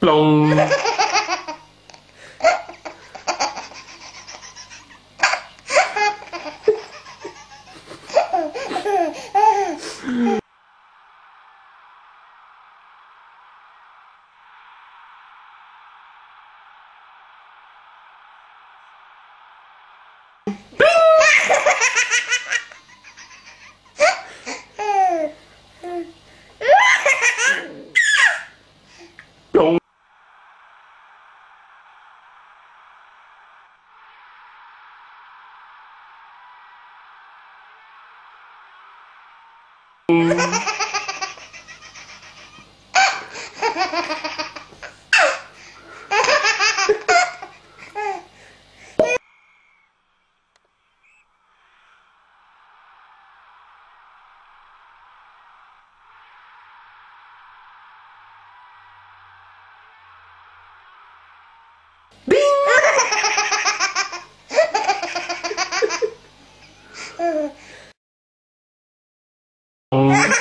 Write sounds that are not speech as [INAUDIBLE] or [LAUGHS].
Plong. [LAUGHS] Bing! [LAUGHS] 嗯。